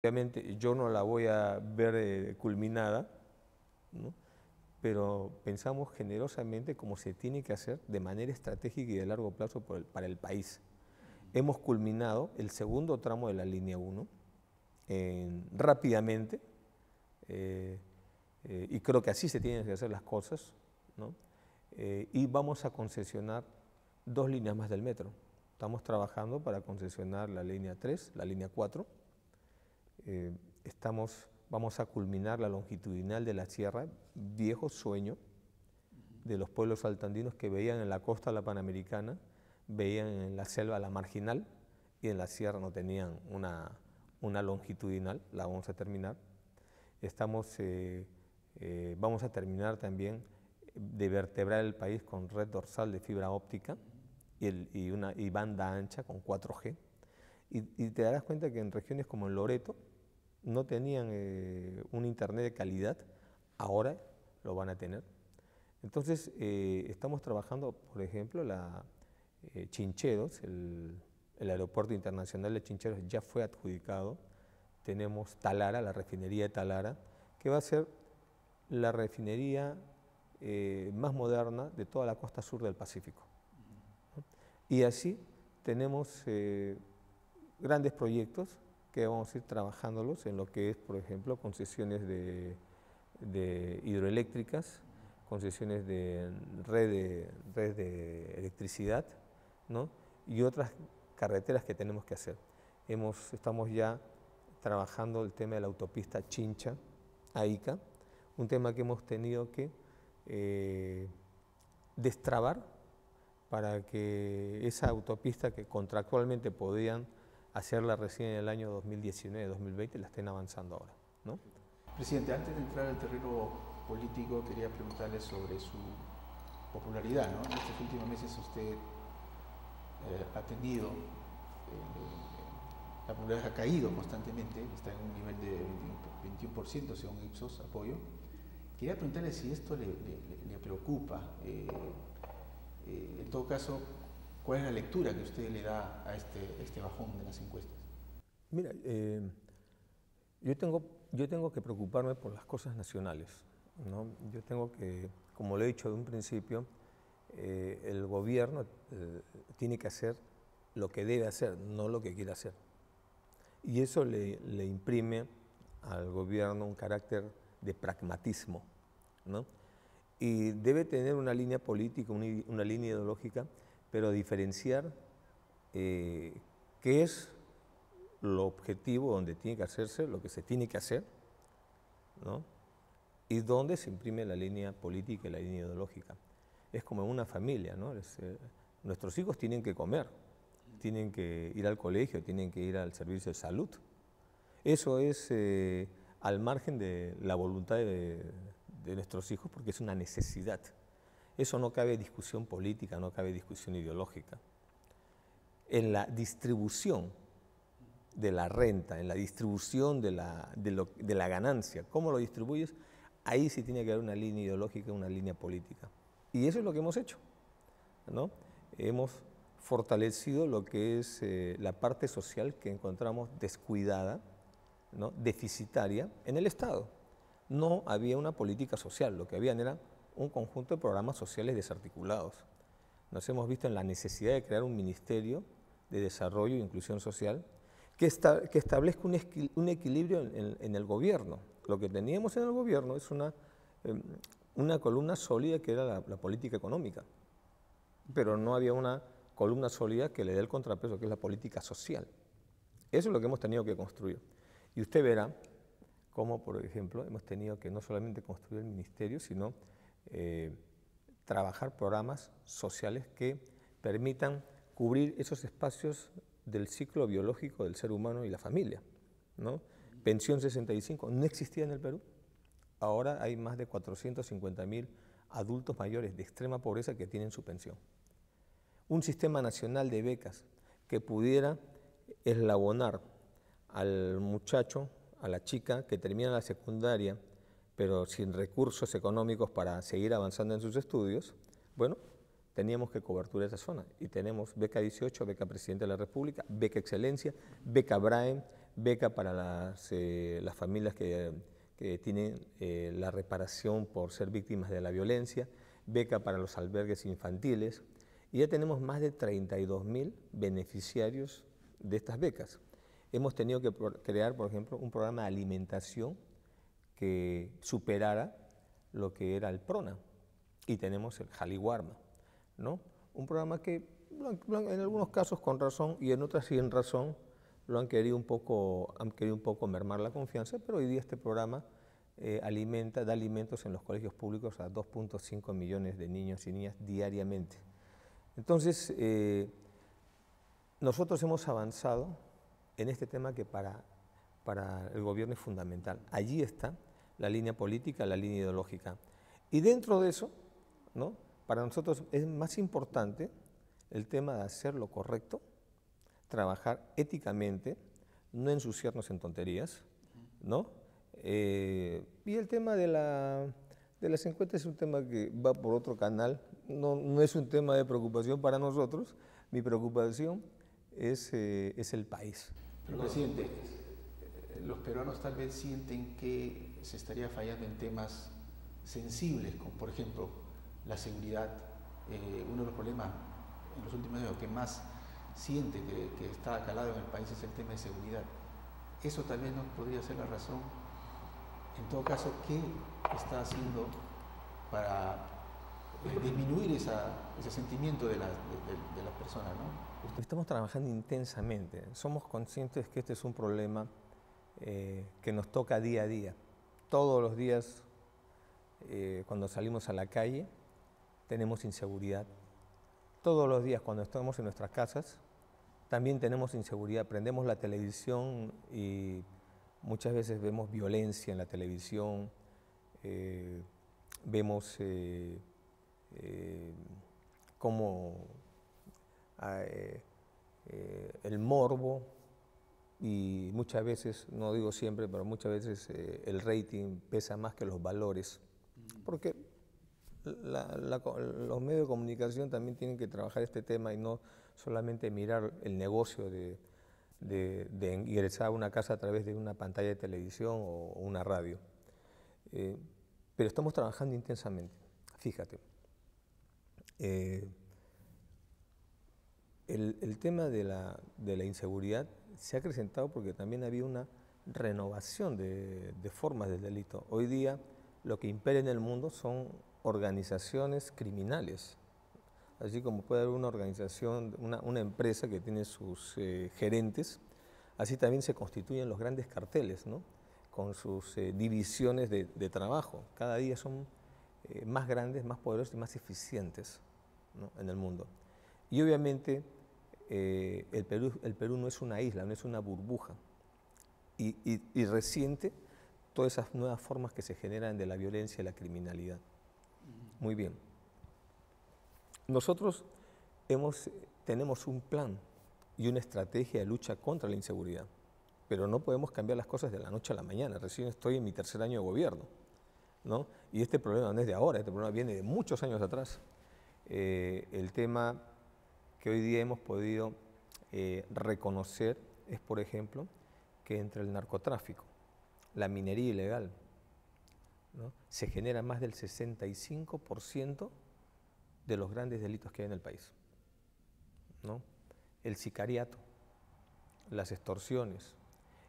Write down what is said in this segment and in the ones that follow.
Obviamente yo no la voy a ver eh, culminada, pero pensamos generosamente como se tiene que hacer de manera estratégica y de largo plazo para el país. Hemos culminado el segundo tramo de la línea 1 rápidamente eh, eh, y creo que así se tienen que hacer las cosas y vamos a concesionar dos líneas más del metro. Estamos trabajando para concesionar la línea 3, la línea 4 eh, estamos, vamos a culminar la longitudinal de la sierra, viejo sueño de los pueblos altandinos que veían en la costa la Panamericana, veían en la selva la marginal y en la sierra no tenían una, una longitudinal, la vamos a terminar. Estamos, eh, eh, vamos a terminar también de vertebrar el país con red dorsal de fibra óptica y, una, y banda ancha con 4G. Y, y, te darás cuenta que en regiones como el Loreto, no tenían eh, un internet de calidad, ahora lo van a tener. Entonces, eh, estamos trabajando, por ejemplo, la eh, Chincheros, el, aeropuerto internacional de Chincheros ya fue adjudicado. Tenemos Talara, la refinería de Talara, que va a ser la refinería más moderna de toda la costa sur del Pacífico. Y así tenemos grandes proyectos que vamos a ir trabajándolos en lo que es, por ejemplo, concesiones de, hidroeléctricas, concesiones de red de, red de electricidad ¿no? y otras carreteras que tenemos que hacer. Hemos, estamos ya trabajando el tema de la autopista Chincha a Ica, un tema que hemos tenido que eh, destrabar para que esa autopista que contractualmente podían hacerla recién en el año 2019-2020 la estén avanzando ahora. ¿no? Presidente, antes de entrar al terreno político, quería preguntarle sobre su popularidad. ¿no? En estos últimos meses usted eh, ha tenido, eh, la popularidad ha caído constantemente, está en un nivel de 21% según Ipsos, apoyo. Quería preguntarle si esto le, preocupa. Eh, en todo caso, ¿Cuál es la lectura que usted le da a este, este bajón de las encuestas? Mira, eh, yo, tengo, yo tengo que preocuparme por las cosas nacionales. ¿no? Yo tengo que, como lo he dicho de un principio, eh, el gobierno eh, tiene que hacer lo que debe hacer, no lo que quiere hacer. Y eso le, le imprime al gobierno un carácter de pragmatismo. ¿no? Y debe tener una línea política, una, una línea ideológica pero diferenciar eh, qué es lo objetivo donde tiene que hacerse, lo que se tiene que hacer, ¿no? y dónde se imprime la línea política y la línea ideológica. Es como en una familia, ¿no? Eh, nuestros hijos tienen que comer, tienen que ir al colegio, tienen que ir al servicio de salud. Eso es eh, al margen de la voluntad de nuestros hijos porque es una necesidad. Eso no cabe discusión política, no cabe discusión ideológica. En la distribución de la renta, en la distribución de la, de, la ganancia, cómo lo distribuyes, ahí sí tiene que haber una línea ideológica, una línea política. Y eso es lo que hemos hecho. ¿no? Hemos fortalecido lo que es eh, la parte social que encontramos descuidada, ¿no? deficitaria en el Estado. No había una política social, lo que habían era un conjunto de programas sociales desarticulados. Nos hemos visto en la necesidad de crear un ministerio de desarrollo e inclusión social que, establezca un, equilibrio en, el gobierno. Lo que teníamos en el gobierno es una, una columna sólida que era la, política económica, pero no había una columna sólida que le dé el contrapeso, que es la política social. Eso es lo que hemos tenido que construir. Y usted verá cómo, por ejemplo, hemos tenido que no solamente construir el ministerio, sino eh, trabajar programas sociales que permitan cubrir esos espacios del ciclo biológico del ser humano y la familia. ¿no? Pensión 65 no existía en el Perú. Ahora hay más de 450 mil adultos mayores de extrema pobreza que tienen su pensión. Un sistema nacional de becas que pudiera eslabonar al muchacho, a la chica que termina la secundaria pero sin recursos económicos para seguir avanzando en sus estudios, bueno, teníamos que cobertura esa zona. Y tenemos beca 18, beca Presidente de la República, beca Excelencia, beca Brain, beca para las, eh, las familias que, que tienen eh, la reparación por ser víctimas de la violencia, beca para los albergues infantiles, y ya tenemos más de 32 mil beneficiarios de estas becas. Hemos tenido que crear, por ejemplo, un programa de alimentación que superara lo que era el PRONA, y tenemos el Jaliwarma, ¿no? Un programa que en algunos casos con razón y en otras sin razón lo han querido un poco, han querido un poco mermar la confianza, pero hoy día este programa eh, alimenta, da alimentos en los colegios públicos a 2.5 millones de niños y niñas diariamente. Entonces, eh, nosotros hemos avanzado en este tema que para, para el gobierno es fundamental. Allí está la línea política, la línea ideológica. Y dentro de eso, ¿no? para nosotros es más importante el tema de hacer lo correcto, trabajar éticamente, no ensuciarnos en tonterías, ¿no? Eh, y el tema de, la, de las encuestas es un tema que va por otro canal, no, es un tema de preocupación para nosotros, mi preocupación es, eh, es el país. Pero, presidente, los peruanos tal vez sienten que se estaría fallando en temas sensibles, como por ejemplo la seguridad. Eh, uno de los problemas en los últimos años que más siente que, está calado en el país es el tema de seguridad. Eso también no podría ser la razón. En todo caso, ¿qué está haciendo para eh, disminuir ese sentimiento de la, de, la persona? ¿no? Estamos trabajando intensamente. Somos conscientes que este es un problema eh, que nos toca día a día. Todos los días, eh, cuando salimos a la calle, tenemos inseguridad. Todos los días, cuando estamos en nuestras casas, también tenemos inseguridad. Prendemos la televisión y muchas veces vemos violencia en la televisión, eh, vemos eh, eh, cómo ah, el morbo y muchas veces, no digo siempre, pero muchas veces el rating pesa más que los valores, porque los medios de comunicación también tienen que trabajar este tema y no solamente mirar el negocio de, ingresar a una casa a través de una pantalla de televisión o una radio. Eh, pero estamos trabajando intensamente, fíjate. Eh, el, tema de la, inseguridad se ha acrecentado porque también había una renovación de, de formas del delito. Hoy día lo que impera en el mundo son organizaciones criminales así como puede haber una organización, una, empresa que tiene sus eh, gerentes, así también se constituyen los grandes carteles, ¿no? con sus eh, divisiones de, trabajo. Cada día son eh, más grandes, más poderosos y más eficientes en el mundo. Y obviamente el, Perú, el Perú no es una isla, no es una burbuja. Y, resiente todas esas nuevas formas que se generan de la violencia y la criminalidad. Muy bien. Nosotros tenemos un plan y una estrategia de lucha contra la inseguridad, pero no podemos cambiar las cosas de la noche a la mañana. Recién estoy en mi tercer año de gobierno, ¿no? Y este problema no es de ahora, este problema viene de muchos años atrás. Eh, el tema que hoy día hemos podido eh, reconocer es, por ejemplo, que entre el narcotráfico, la minería ilegal, se genera más del 65% de los grandes delitos que hay en el país. El sicariato, las extorsiones,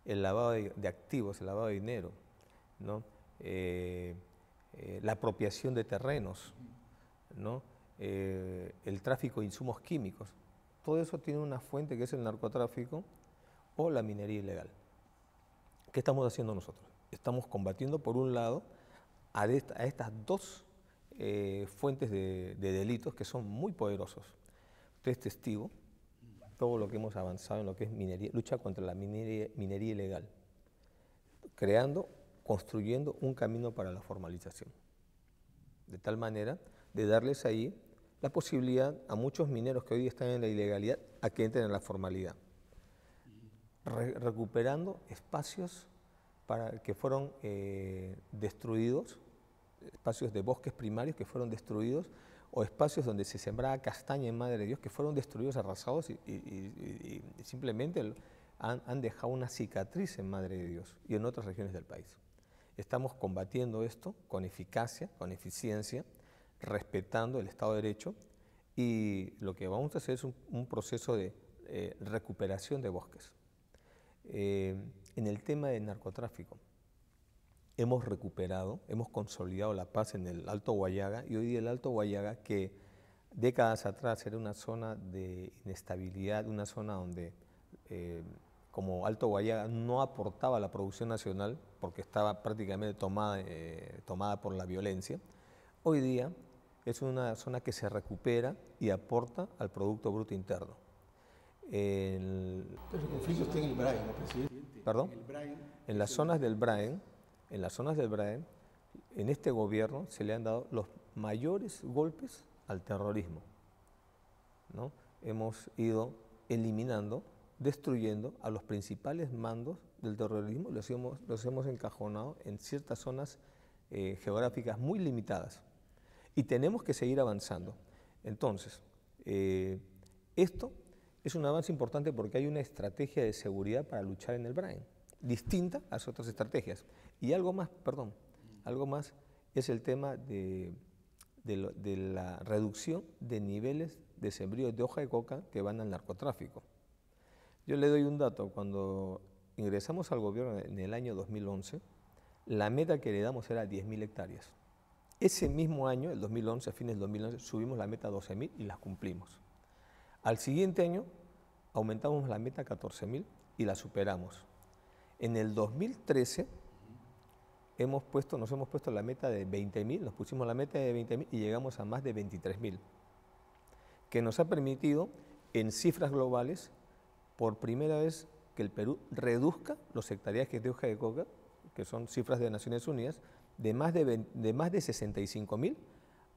el lavado de, activos, el lavado de dinero. Eh, eh, la apropiación de terrenos, ¿no? Eh, el tráfico de insumos químicos. Todo eso tiene una fuente que es el narcotráfico o la minería ilegal. ¿Qué estamos haciendo nosotros? Estamos combatiendo, por un lado, a, a estas dos eh, fuentes de, delitos que son muy poderosos. Usted es testigo, todo lo que hemos avanzado en lo que es minería, lucha contra la minería, minería ilegal, creando, construyendo un camino para la formalización. De tal manera de darles ahí la posibilidad a muchos mineros que hoy están en la ilegalidad a que entren en la formalidad, recuperando espacios para, que fueron eh, destruidos espacios de bosques primarios que fueron destruidos o espacios donde se sembraba castaña en Madre de Dios que fueron destruidos, arrasados y, simplemente han, han dejado una cicatriz en Madre de Dios y en otras regiones del país. Estamos combatiendo esto con eficacia, con eficiencia, respetando el Estado de Derecho y lo que vamos a hacer es un, proceso de eh, recuperación de bosques. Eh, en el tema del narcotráfico, hemos recuperado, hemos consolidado la paz en el Alto Guayaga y hoy día el Alto Guayaga, que décadas atrás era una zona de inestabilidad, una zona donde eh, como Alto Guayaga no aportaba la producción nacional porque estaba prácticamente tomada, tomada por la violencia, hoy día es una zona que se recupera y aporta al Producto Bruto Interno. El, Pero el conflicto está en el Brain, ¿no, presidente? ¿Perdón? En, las zonas del Brain, en las zonas del Brain, en este gobierno se le han dado los mayores golpes al terrorismo. ¿no? Hemos ido eliminando, destruyendo a los principales mandos del terrorismo, los hemos, los hemos encajonado en ciertas zonas eh, geográficas muy limitadas y tenemos que seguir avanzando. Entonces, eh, esto es un avance importante porque hay una estrategia de seguridad para luchar en el Brain, distinta a las otras estrategias. Y algo más, perdón, algo más es el tema de, de, la reducción de niveles de sembrío de hoja de coca que van al narcotráfico. Yo le doy un dato, cuando ingresamos al gobierno en el año 2011, la meta que le damos era 10.000 hectáreas. Ese mismo año, el 2011, a fines del 2011, subimos la meta a 12.000 y la cumplimos. Al siguiente año, aumentamos la meta a 14.000 y la superamos. En el 2013, hemos puesto, nos hemos puesto la meta de 20.000, nos pusimos la meta de 20.000 y llegamos a más de 23.000, que nos ha permitido, en cifras globales, por primera vez que el Perú reduzca los hectáreas de hoja de coca, que son cifras de Naciones Unidas, de más de, de, más de 65 mil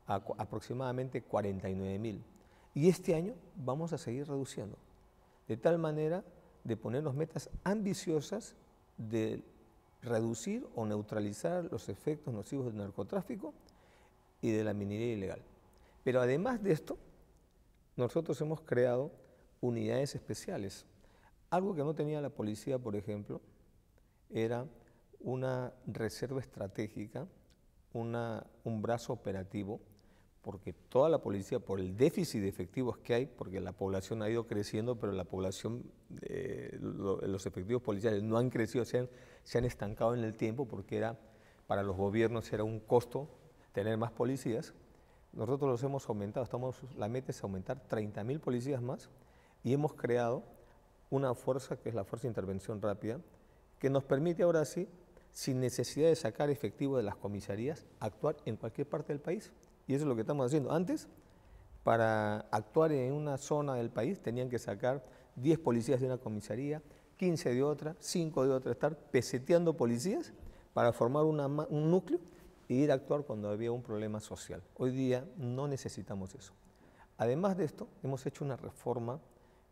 a aproximadamente 49 mil. Y este año vamos a seguir reduciendo, de tal manera de ponernos metas ambiciosas de reducir o neutralizar los efectos nocivos del narcotráfico y de la minería ilegal. Pero además de esto, nosotros hemos creado unidades especiales. Algo que no tenía la policía, por ejemplo, era una reserva estratégica, una, un brazo operativo, porque toda la policía, por el déficit de efectivos que hay, porque la población ha ido creciendo, pero la población, eh, los efectivos policiales no han crecido, se han, se han estancado en el tiempo, porque era, para los gobiernos era un costo tener más policías. Nosotros los hemos aumentado, estamos, la meta es aumentar 30.000 policías más y hemos creado una fuerza que es la Fuerza de Intervención Rápida, que nos permite ahora sí sin necesidad de sacar efectivo de las comisarías, actuar en cualquier parte del país. Y eso es lo que estamos haciendo. Antes, para actuar en una zona del país, tenían que sacar 10 policías de una comisaría, 15 de otra, 5 de otra, estar peseteando policías para formar un núcleo e ir a actuar cuando había un problema social. Hoy día no necesitamos eso. Además de esto, hemos hecho una reforma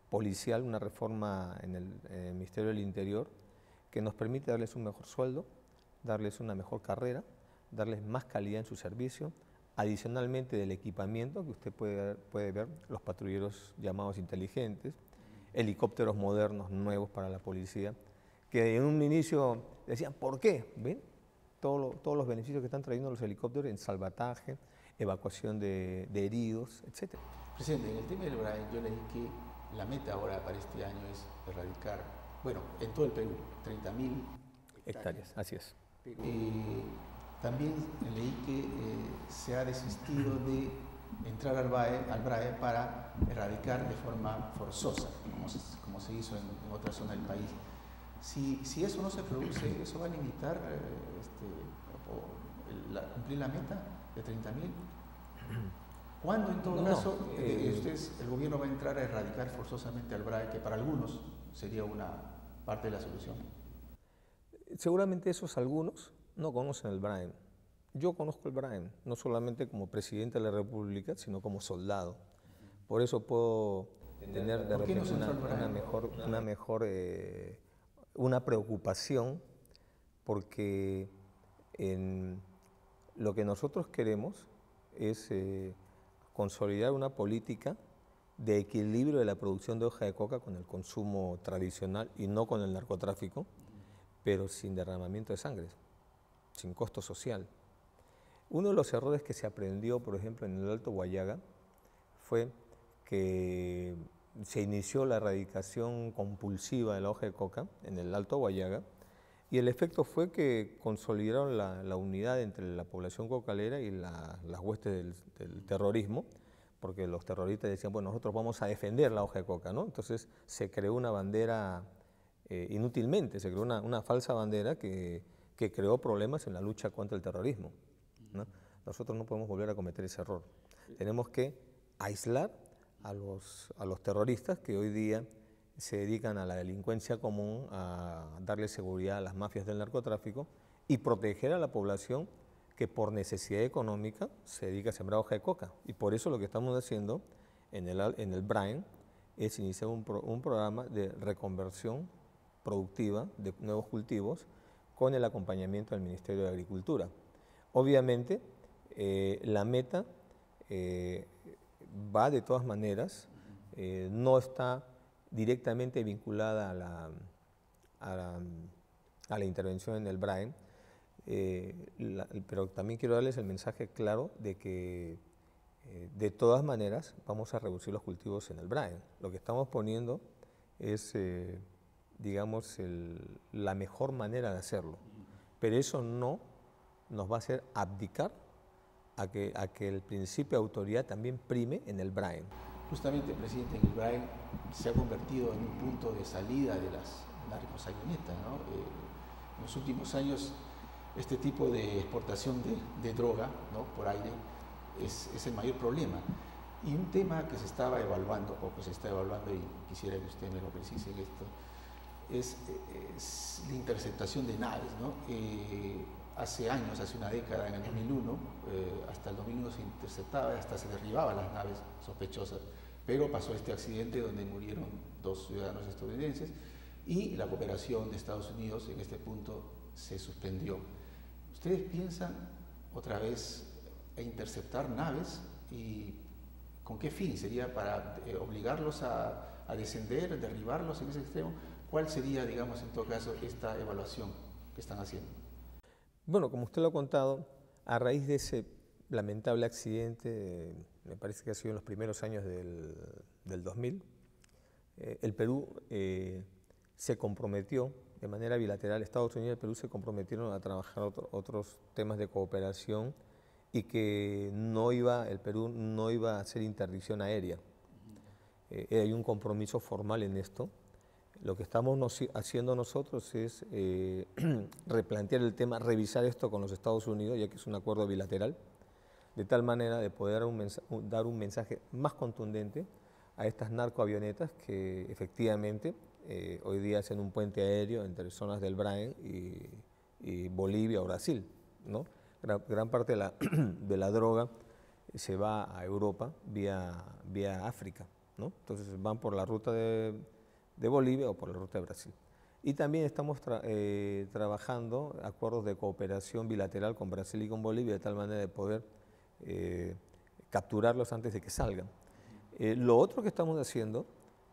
policial, una reforma en el Ministerio del Interior, que nos permite darles un mejor sueldo, darles una mejor carrera, darles más calidad en su servicio, adicionalmente del equipamiento que usted puede, puede ver, los patrulleros llamados inteligentes, helicópteros modernos, nuevos para la policía, que en un inicio decían, ¿por qué? ¿Ven? todos los beneficios que están trayendo los helicópteros en salvataje, evacuación de, heridos, etc. Presidente, en el tema del Brian, yo leí que la meta ahora para este año es erradicar bueno, en todo el Perú, 30.000 hectáreas. Así es. Eh, también leí que eh, se ha desistido de entrar al, BRAE, para erradicar de forma forzosa, como se, hizo en, otra zona del país. Si, eso no se produce, ¿eso va a limitar eh, este, cumplir la meta de 30.000? ¿Cuándo en todo caso el gobierno va a entrar a erradicar forzosamente al BRAE, que para algunos sería una parte de la solución. Seguramente esos algunos no conocen el Brain. Yo conozco el Brain, no solamente como presidente de la República, sino como soldado. Por eso puedo tener de repente una, mejor, una, mejor eh, una preocupación, porque en lo que nosotros queremos es eh, consolidar una política de equilibrio de la producción de hoja de coca con el consumo tradicional y no con el narcotráfico, pero sin derramamiento de sangre, sin costo social. Uno de los errores que se aprendió, por ejemplo, en el Alto Guayaga fue que se inició la erradicación compulsiva de la hoja de coca en el Alto Guayaga y el efecto fue que consolidaron la, unidad entre la población cocalera y las huestes del, terrorismo, porque los terroristas decían, bueno, nosotros vamos a defender la hoja de coca, ¿no? Entonces se creó una bandera eh, inútilmente, se creó una, falsa bandera que, que, creó problemas en la lucha contra el terrorismo. Nosotros no podemos volver a cometer ese error. Tenemos que aislar a los, a los terroristas que hoy día se dedican a la delincuencia común, a darle seguridad a las mafias del narcotráfico y proteger a la población que por necesidad económica se dedica a sembrar hoja de coca. Y por eso lo que estamos haciendo en el, en el Brain es iniciar un, un programa de reconversión productiva de nuevos cultivos con el acompañamiento del Ministerio de Agricultura. Obviamente, eh, la meta eh, va de todas maneras, eh, no está directamente vinculada a la, a la, intervención en el Brain, pero también quiero darles el mensaje claro de que de todas maneras vamos a reducir los cultivos en el Brain. Lo que estamos poniendo es, digamos, la mejor manera de hacerlo, pero eso no nos va a hacer abdicar a que, a que el principio de autoridad también prime en el Brain. Justamente, presidente, en se ha convertido en un punto de salida de las narcosayonetas. ¿no? Eh, en los últimos años, este tipo de exportación de, droga por aire es, es, el mayor problema. Y un tema que se estaba evaluando, o que se está evaluando, y quisiera que usted me lo precise en esto, es, es la interceptación de naves. ¿no? Eh, hace años, hace una década, en el 2001, eh, hasta el 2001 se interceptaba, hasta se derribaban las naves sospechosas, pero pasó este accidente donde murieron dos ciudadanos estadounidenses y la cooperación de Estados Unidos en este punto se suspendió. ¿Ustedes piensan otra vez interceptar naves y con qué fin? ¿Sería para eh, obligarlos a, a descender, derribarlos en ese extremo? ¿Cuál sería, digamos, en todo caso, esta evaluación que están haciendo? Bueno, como usted lo ha contado, a raíz de ese lamentable accidente, me parece que ha sido en los primeros años del, 2000, eh, el Perú eh, se comprometió de manera bilateral, Estados Unidos y el Perú se comprometieron a trabajar otros temas de cooperación y que no iba, el Perú no iba a hacer interdicción aérea. Eh, hay un compromiso formal en esto lo que estamos haciendo nosotros es eh, replantear el tema, revisar esto con los Estados Unidos, ya que es un acuerdo bilateral, de tal manera de poder dar un mensaje más contundente a estas narcoavionetas que efectivamente eh, hoy día hacen un puente aéreo entre zonas del Brain y, Bolivia o Brasil. ¿no? Gran, parte de la, de la, droga se va a Europa vía, vía África. ¿no? Entonces van por la ruta de de Bolivia o por la ruta de Brasil. Y también estamos eh, trabajando acuerdos de cooperación bilateral con Brasil y con Bolivia de tal manera de poder eh, capturarlos antes de que salgan. Eh, lo otro que estamos haciendo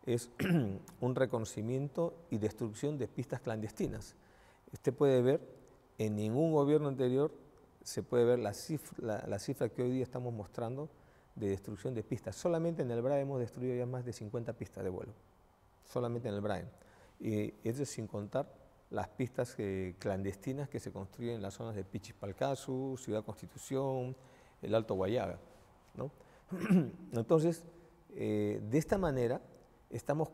es un reconocimiento y destrucción de pistas clandestinas. Usted puede ver, en ningún gobierno anterior se puede ver la cifra, la cifra que hoy día estamos mostrando de destrucción de pistas. Solamente en el BRA hemos destruido ya más de 50 pistas de vuelo solamente en el Brain. Y eso sin contar las pistas clandestinas que se construyen en las zonas de Pichispalcasu, Ciudad Constitución, el Alto Guayaga. ¿no? Entonces, eh, de esta manera estamos